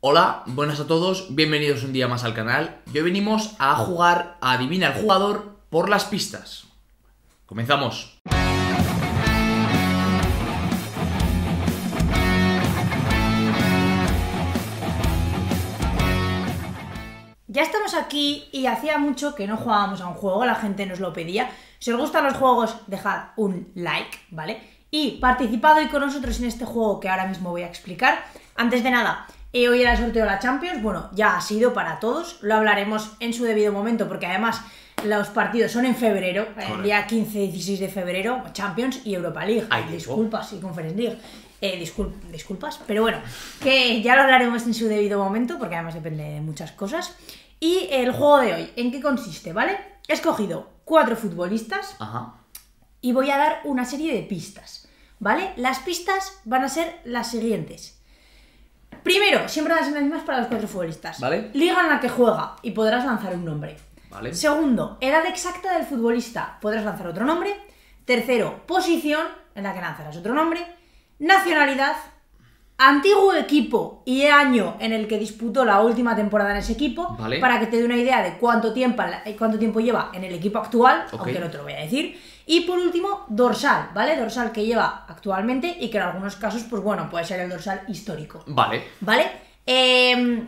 Hola, buenas a todos, bienvenidos un día más al canal. Hoy venimos a jugar a Adivina el jugador por las pistas. Comenzamos. Ya estamos aquí y hacía mucho que no jugábamos a un juego, la gente nos lo pedía. Si os gustan los juegos, dejad un like, ¿vale? Y participad hoy con nosotros en este juego que ahora mismo voy a explicar. Antes de nada, eh, hoy era el sorteo de la Champions, bueno, ya ha sido para todos, lo hablaremos en su debido momento porque además los partidos son en febrero, el día 15-16 de febrero, Champions y Europa League. Ay, disculpas y Conference League. Eh, discul- disculpas, pero bueno, que ya lo hablaremos en su debido momento porque además depende de muchas cosas. Y el juego de hoy, ¿en qué consiste? ¿Vale? He escogido cuatro futbolistas Ajá. y voy a dar una serie de pistas, ¿vale? Las pistas van a ser las siguientes. Primero, siempre las mismas para los cuatro futbolistas. Vale. Liga en la que juega y podrás lanzar un nombre. Vale. Segundo, edad exacta del futbolista, podrás lanzar otro nombre. Tercero, posición en la que lanzarás otro nombre. Nacionalidad, antiguo equipo y año en el que disputó la última temporada en ese equipo, Vale. para que te dé una idea de cuánto tiempo, cuánto tiempo lleva en el equipo actual, aunque no te lo voy a decir. Y por último, dorsal, ¿vale? Dorsal que lleva actualmente y que en algunos casos, pues bueno, puede ser el dorsal histórico. Vale. ¿Vale? Em,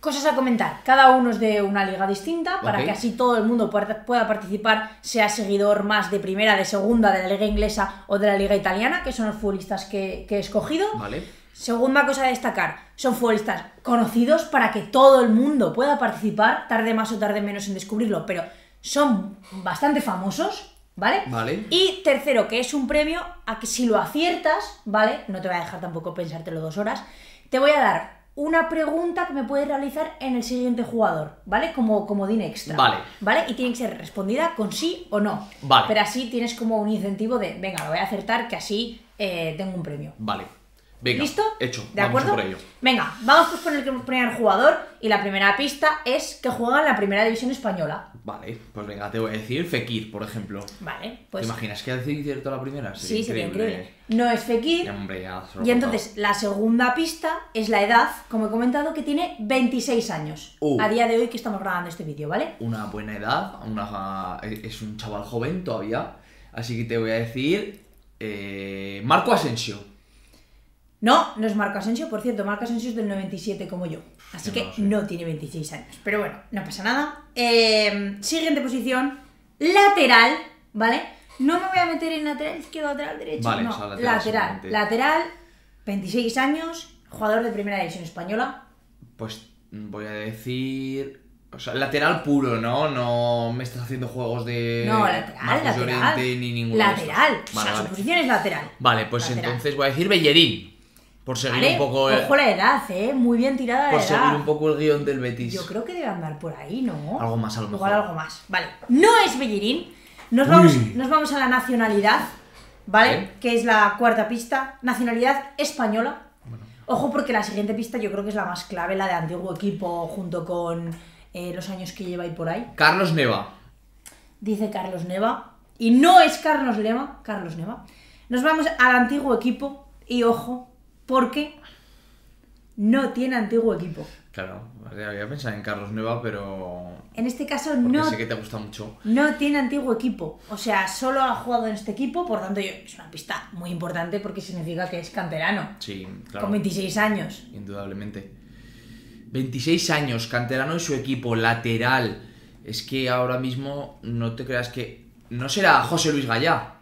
cosas a comentar. Cada uno es de una liga distinta para que así todo el mundo pueda pueda participar, sea seguidor más de primera, de segunda, de la liga inglesa o de la liga italiana, que son los futbolistas que, que he escogido. Vale. Segunda cosa a destacar, son futbolistas conocidos para que todo el mundo pueda participar, tarde más o tarde menos en descubrirlo, pero son bastante famosos, ¿vale? Vale. Y tercero, que es un premio a que si lo aciertas, ¿vale? No te voy a dejar tampoco pensártelo dos horas, te voy a dar una pregunta que me puedes realizar en el siguiente jugador, ¿vale? Como comodín extra. Vale. ¿Vale? Y tiene que ser respondida con sí o no. Vale. Pero así tienes como un incentivo de, venga, lo voy a acertar, que así eh, tengo un premio. Vale. Venga. ¿Listo? Hecho. ¿De Vamos a acuerdo? por ello. Venga, vamos pues con el primer jugador. Y la primera pista es que juega en la primera división española. Vale. Pues venga, te voy a decir Fekir, por ejemplo. Vale, pues. ¿Te imaginas que hace cierto la primera? Sí, sería increíble. No es Fekir. Ya, hombre, ya Y entonces la segunda pista es la edad, como he comentado, que tiene 26 años. Uh. A día de hoy que estamos grabando este vídeo, ¿vale? una buena edad, una, es un chaval joven todavía, así que te voy a decir eh, Marco Asensio. No, no es Marco Asensio, por cierto, Marco Asensio es del 97 como yo. Así que no tiene 26 años. Pero bueno, no pasa nada. Eh, siguiente posición, lateral, ¿vale? No me voy a meter en lateral izquierdo, lateral derecho. Vale, no, o sea, lateral lateral. solamente. Lateral, 26 años, jugador de primera división española. Pues voy a decir... O sea, lateral puro, ¿no? No me estás haciendo juegos de... No, lateral, Marcos lateral. Llorente ni ninguno de estos. Lateral. o Vale, sea, vale. su posición es lateral. Vale, pues Lateral. entonces voy a decir Bellerín. Por seguir Vale, un poco... el- ojo la edad, ¿eh? Muy bien tirada la por edad. seguir un poco el guion del Betis. Yo creo que debe andar por ahí, ¿no? Algo más, a lo Igual algo más. Vale. No es Bellerín. Nos vamos, nos vamos a la nacionalidad, ¿vale? Que es la cuarta pista. Nacionalidad española. Ojo porque la siguiente pista yo creo que es la más clave, la de antiguo equipo, junto con eh, los años que lleva ahí por ahí. Carlos Neva. Dice Carlos Neva. Y no es Carlos Neva, Carlos Neva. Nos vamos al antiguo equipo. Y ojo, porque no tiene antiguo equipo. Claro, había pensado en Carlos Neva, pero... En este caso Porque no sé que te gusta mucho. No tiene antiguo equipo, o sea, solo ha jugado en este equipo, por tanto yo- es una pista muy importante porque significa que es canterano, Sí, claro. con 26 años. Indudablemente. 26 años, canterano de su equipo, lateral. Es que ahora mismo no te creas que. No será José Luis Gallá.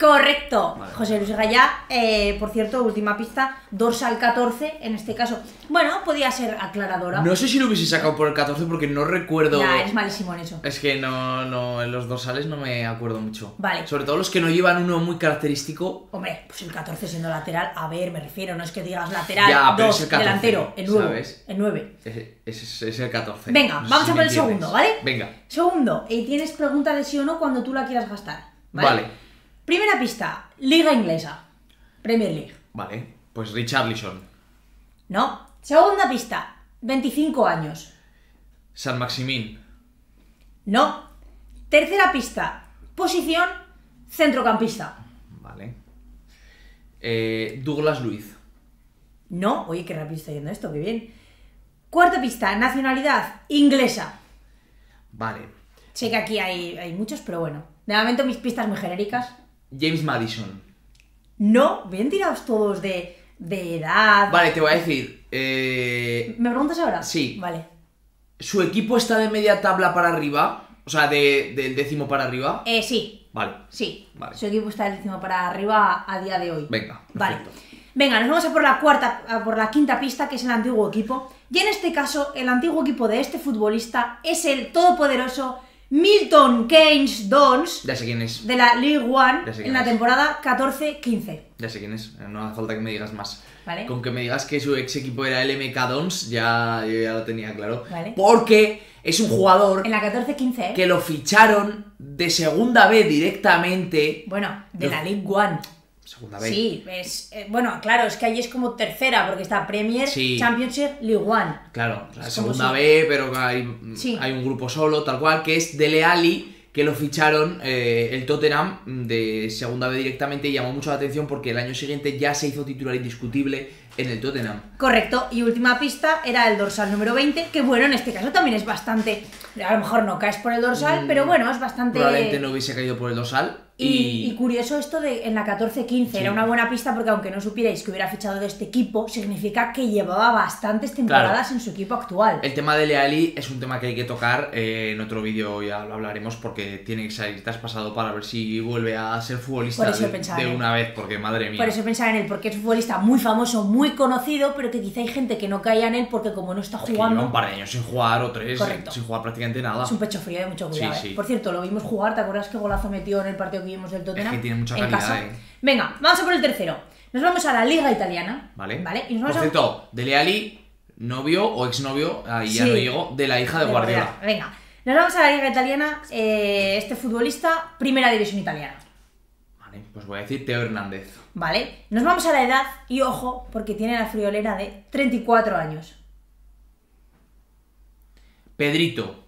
Correcto, Vale. José Luis Gallá, eh, por cierto, última pista, dorsal 14 en este caso. Bueno, podía ser aclaradora. No sé si lo hubiese sacado por el 14 porque no recuerdo. Ya, eres malísimo en eso. Es que no, no, en los dorsales no me acuerdo mucho. Vale. Sobre todo los que no llevan uno muy característico. Hombre, pues el 14 siendo lateral, a ver, me refiero, no es que digas lateral, Ya, pero 2, es el 14, delantero, el 9, ¿sabes? el 9. Ese, ese es el 14. Venga, No vamos si a por el entiendes. segundo, ¿vale? Venga. Segundo, y tienes pregunta de sí o no cuando tú la quieras gastar. Vale. Vale. Primera pista, Liga Inglesa. Premier League. Vale. Pues Richarlison. ¿No? Segunda pista, 25 años. San Maximín. No. Tercera pista, posición, centrocampista. Vale. Eh, Douglas Luiz. No. Oye, qué rápido está yendo esto, qué bien. Cuarta pista, nacionalidad inglesa. Vale. Sé que aquí hay, hay muchos, pero bueno. De momento mis pistas muy genéricas. James Madison. No, bien tirados todos de, de edad. Vale, te voy a decir. eh, ¿Me preguntas ahora? Sí. Vale. ¿Su equipo está de media tabla para arriba? O sea, de, del décimo para arriba. Eh, sí, Vale. sí. Vale. Su equipo está del décimo para arriba a día de hoy. Venga, Vale. perfecto. Venga, nos vamos a por la cuarta, a por la quinta pista, que es el antiguo equipo. Y en este caso, el antiguo equipo de este futbolista es el todopoderoso Milton Keynes Dons Ya sé quién es. de la League One en la es. temporada 14-15. Ya sé quién es. No hace falta que me digas más. Vale. Con que me digas que su ex equipo era el MK Dons, ya, yo ya lo tenía claro. Vale. Porque es un jugador En la 14-15, ¿eh? que lo ficharon de segunda B directamente. Bueno, de la League One. Segunda B. Sí, es, eh, bueno, claro, es que ahí es como tercera, porque está Premier, Sí. Championship, League One. Claro, Es segunda B, pero hay, Sí. hay un grupo solo, tal cual, que es Dele Alli, que lo ficharon eh, el Tottenham de segunda B directamente y llamó mucho la atención porque el año siguiente ya se hizo titular indiscutible en el Tottenham. Correcto, y última pista era el dorsal número 20, que bueno, en este caso también es bastante, a lo mejor no caes por el dorsal, Mm, pero bueno, es bastante... Probablemente no hubiese caído por el dorsal. Y, Y, curioso esto de en la 14-15, Sí. era una buena pista porque aunque no supierais que hubiera fichado de este equipo, significa que llevaba bastantes temporadas en su equipo actual. el tema de Leali es un tema que hay que tocar. eh, en otro vídeo ya lo hablaremos porque tiene que salir traspasado para ver si vuelve a ser futbolista de, de una vez, porque madre mía. Por eso pensaba en él, porque es un futbolista muy famoso, muy conocido, pero que quizá hay gente que no caía en él porque como no está Es lleva jugando, un par de años sin jugar o tres, Correcto. sin jugar prácticamente nada. es un pecho frío de mucho cuidado. Sí, ¿eh? Por cierto, lo vimos jugar, ¿te acuerdas qué golazo metió en el partido que vimos del Tottenham? que tiene mucha En calidad, casa. ¿eh? Venga, vamos a por el tercero. Nos vamos a la Liga Italiana. ¿Vale? ¿Vale? Y nos Por vamos a... cierto, Dele Alli, novio o exnovio, ahí ya Sí. no llegó, de la hija de Guardiola. Venga, nos vamos a la Liga Italiana. eh, este futbolista, primera división italiana. Vale, pues voy a decir Teo Hernández. ¿Vale? Nos vamos a la edad y ojo, porque tiene la friolera de 34 años. Pedrito.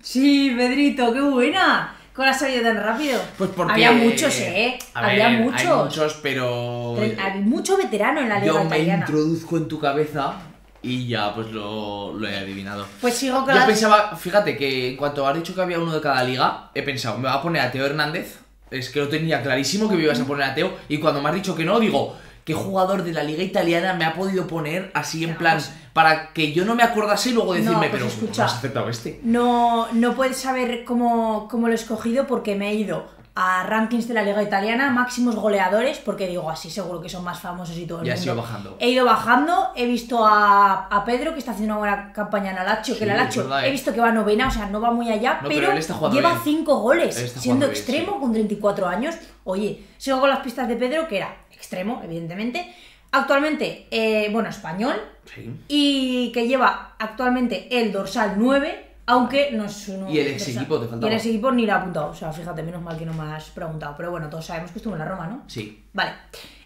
Sí, Pedrito, qué buena. ¿Cómo la has sabido tan rápido? Pues porque. Había muchos, ¿eh? Había ver, muchos. Hay muchos, pero. Hay mucho veterano en la Liga Yo me introduzco en tu cabeza y ya pues lo, lo he adivinado. Pues sigo con Yo pensaba, fíjate que en cuanto has dicho que había uno de cada liga, he pensado, me va a poner a Teo Hernández. Es que lo tenía clarísimo que me ibas a poner a Teo. Y cuando me has dicho que no, digo, ¿qué jugador de la liga italiana me ha podido poner así en No, plan pues- para que yo no me acordase y luego No, decirme, pues pero escucha. ¿cómo has aceptado este? No, no puedes saber cómo, cómo lo he escogido porque me he ido a rankings de la Liga Italiana, máximos goleadores, porque digo así, seguro que son más famosos y todo el Y has mundo. ido bajando. He ido bajando, he visto a, a Pedro que está haciendo una buena campaña en la Lazio, Sí, que Lazio verdad, he eh. visto que va novena, o sea, no va muy allá, No, pero lleva bien. 5 goles, siendo bien, extremo sí. con 34 años. Oye, sigo con las pistas de Pedro, que era extremo, evidentemente. Actualmente, eh, bueno, español, Sí. y que lleva actualmente el dorsal 9, aunque no es uno. Y el ex equipo te Y faltaba. el ex equipo ni lo ha apuntado. O sea, fíjate, menos mal que no me has preguntado. Pero bueno, todos sabemos que estuvo en la Roma, ¿no? Sí. Vale.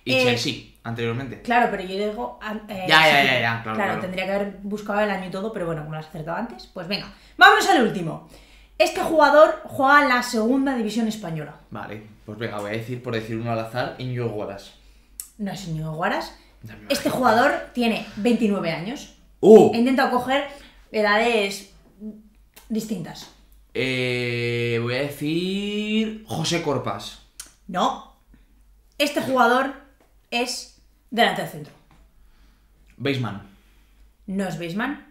Y Eh, Chelsea, anteriormente. Claro, pero yo digo. eh, Ya, ya, ya, ya, claro, claro. tendría que haber buscado el año y todo, pero bueno, como lo has acertado antes, pues venga. Vámonos al último. Este jugador juega en la segunda división española. Vale, pues venga, voy a decir, por decir uno al azar, Iñigo Guaras. No es Íñigo Guaras. Este jugador tiene 29 años. ¡Uh! He intentado coger edades distintas. Eh, voy a decir José Corpas. No. Este jugador es delantero centro. Baseman. No es Baseman.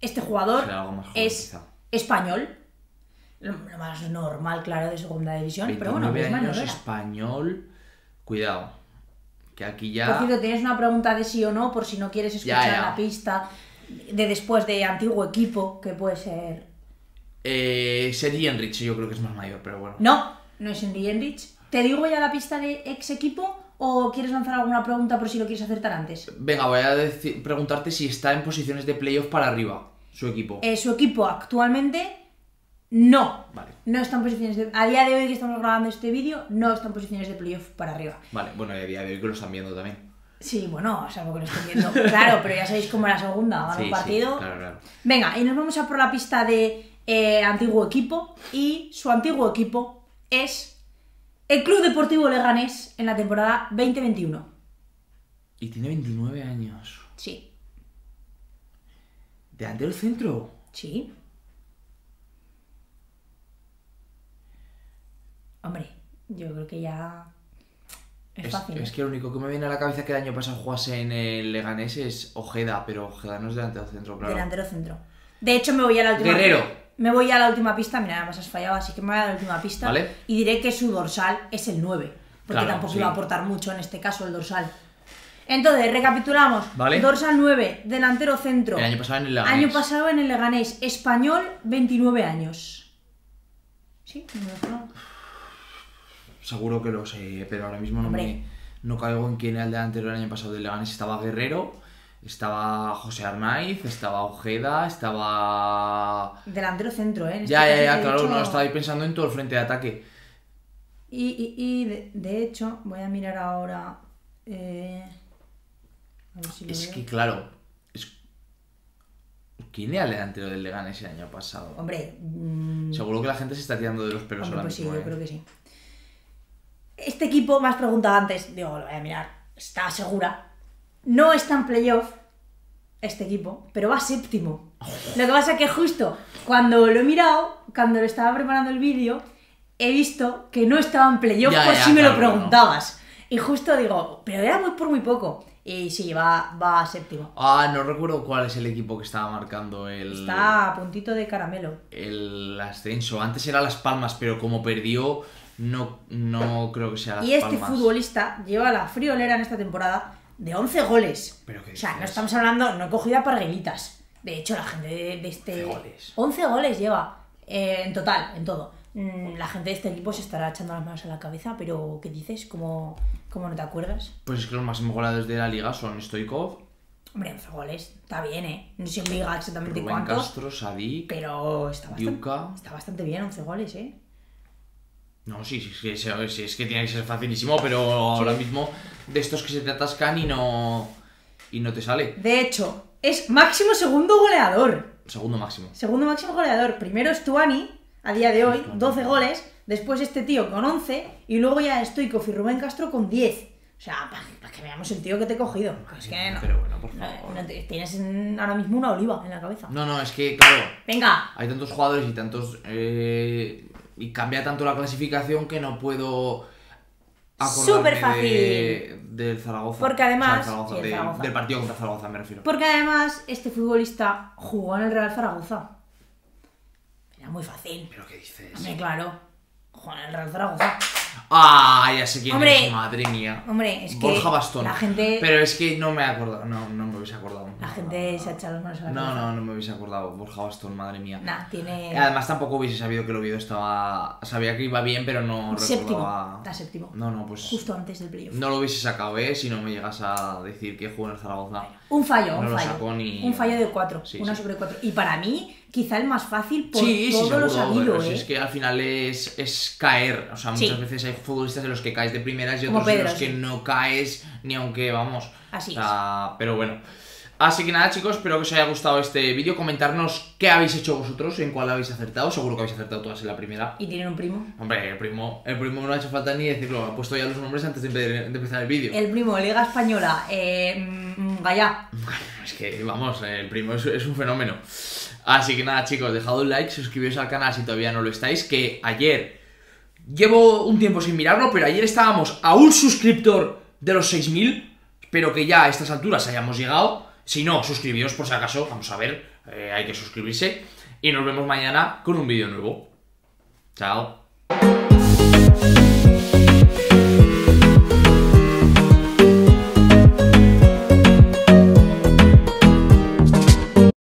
Este jugador joven, es quizá. español. Lo lo más normal, claro, de segunda división. Pero bueno, 29 Baseman no era. español. Cuidado. Que aquí Por ya. cierto, tienes una pregunta de sí o no, por si no quieres escuchar Ya, ya. la pista de después de antiguo equipo, que puede ser. Eh, Sergi Enrich, yo creo que es más mayor, pero bueno. No, no es Henry Enrich. ¿Te digo ya la pista de ex equipo o quieres lanzar alguna pregunta por si lo quieres acertar antes? Venga, voy a preguntarte si está en posiciones de playoff para arriba, su equipo. Eh, su equipo actualmente no. Vale. No está en posiciones de. A día de hoy que estamos grabando este vídeo, no está en posiciones de playoff para arriba. Vale, bueno, y a día de hoy que lo están viendo también. Sí, bueno, salvo que lo estén viendo. Claro, pero ya sabéis cómo la segunda gana Sí, un sí, partido. claro, claro. Venga, y nos vamos a por la pista de eh, antiguo equipo. Y su antiguo equipo es el Club Deportivo Leganés en la temporada 2021. Y tiene 29 años. Sí. Delantero centro. Sí. Hombre, yo creo que ya. Es, Es, fácil. es ¿eh? que lo único que me viene a la cabeza que el año pasado jugase en el Leganés es Ojeda, pero Ojeda no es delantero centro, claro. Delantero centro. De hecho, me voy a la última Guerrero. Me voy a la última pista. Mira, además has fallado, así que me voy a la última pista. Vale. Y diré que su dorsal es el 9. Porque Claro, tampoco sí. iba a aportar mucho en este caso el dorsal. Entonces, recapitulamos. Vale. Dorsal 9, delantero centro. El año pasado en el Leganés. Año pasado en el Leganés. Español, 29 años. ¿Sí? ¿No? Seguro que lo sé, pero ahora mismo no Hombre. me no caigo en quién era el delantero el año pasado del Leganés. Estaba Guerrero, estaba José Arnaiz, estaba Ojeda, estaba... Delantero centro, ¿eh? Este Ya, ya, ya, claro, no, estaba ahí pensando en todo el frente de ataque. Y, y, y de, de hecho, voy a mirar ahora. eh, a ver si lo Es veo. que, claro, es- ¿quién era el delantero del Leganés el año pasado? Hombre, mm, Seguro que la gente se está tirando de los pelos hombre, ahora pues sí, yo ¿eh? creo que sí. Este equipo, me has preguntado antes, digo, lo voy a mirar, está segura. No está en playoff este equipo, pero va séptimo. Lo que pasa es que justo cuando lo he mirado, cuando lo estaba preparando el vídeo, he visto que no estaba en playoff Ya, por ya, si me lo preguntabas. Y justo digo, pero era muy por muy poco. Y sí, va, va séptimo. Ah, no recuerdo cuál es el equipo que estaba marcando el, Está a puntito de caramelo. el ascenso. Antes era Las Palmas, pero como perdió, no, no creo que sea Las Y este Palmas. futbolista lleva la friolera en esta temporada de 11 goles. ¿Pero qué o sea, no dices? estamos hablando, no he cogido a parguelitas. De hecho, la gente de, de este... 11 goles. 11 goles lleva eh, en total, en todo. Mm, La gente de este equipo se estará echando las manos a la cabeza, pero ¿qué dices? ¿Cómo, cómo no te acuerdas? Pues es que los máximos goleadores de la liga son Stoikov, Hombre, 11 goles, está bien, ¿eh? No sé en liga exactamente Rubén cuántos, Castro, Sadik. pero está bastante, Diuca. está bastante bien, 11 goles, ¿eh? No, sí, sí, sí, sí, es que tiene que ser facilísimo, pero ahora mismo de estos que se te atascan y no. y no te sale. De hecho, es máximo segundo goleador. Segundo máximo. Segundo máximo goleador. Primero es Tuani, a día de hoy, 12 goles. Después este tío con 11. Y luego ya Stoikov y Rubén Castro con 10. O sea, para que veamos el tío que te he cogido. Es que no. Pero bueno, por favor. no tienes en- ahora mismo una oliva en la cabeza. No, no, es que, claro, Venga, hay tantos jugadores y tantos. eh, y cambia tanto la clasificación que no puedo. acordarme Súper fácil. de- del Zaragoza. Porque además- O sea, el Zaragoza, sí, el de- Zaragoza. del partido contra Zaragoza, me refiero. porque además este futbolista jugó en el Real Zaragoza. Era muy fácil. ¿Pero qué dices? Hombre, claro. Jugó en el Real Zaragoza. Ah, ya sé quién Hombre. es, madre mía. Hombre, es que Borja Bastón. la gente- Pero es que no me he acordado. No, no me hubiese acordado. La gente se ha echado las manos a la No, cabeza. no, no me hubiese acordado. Borja Bastón, madre mía. Nah, tiene... Además tampoco hubiese sabido que el Oviedo estaba... Sabía que iba bien, pero no Séptimo. recordaba... Está séptimo. No, no, pues... Justo antes del playoff. No lo hubiese sacado, ¿eh? Si no me llegas a decir que jugó en el Zaragoza. Un fallo, No un lo fallo. sacó ni- Un fallo de cuatro. Sí, una sí. sobre cuatro. Y para mí, quizá el más fácil por Sí, sí, todo seguro, lo sabido, pero si ¿eh? es que al final es, es caer. O sea, muchas Sí. veces hay futbolistas en los que caes de primeras y Como otros en Pedro, los que sí. no caes ni aunque vamos. Así o sea, Pero bueno. Así que nada, chicos, espero que os haya gustado este vídeo. Comentarnos qué habéis hecho vosotros, en cuál habéis acertado. Seguro que habéis acertado todas en la primera. Y tienen un primo. Hombre, el primo, el primo no ha hecho falta ni decirlo. Ha puesto ya los nombres antes de, de empezar el vídeo. El primo, Liga Española, eh, mm, Gallá. Es que, vamos, el primo es, es un fenómeno. Así que nada, chicos, dejad un like, suscribiros al canal si todavía no lo estáis, que ayer llevo un tiempo sin mirarlo, pero ayer estábamos a un suscriptor de los 6000. Espero que ya a estas alturas hayamos llegado. Si no, suscribiros por si acaso, vamos a ver, eh, hay que suscribirse. Y nos vemos mañana con un vídeo nuevo. Chao.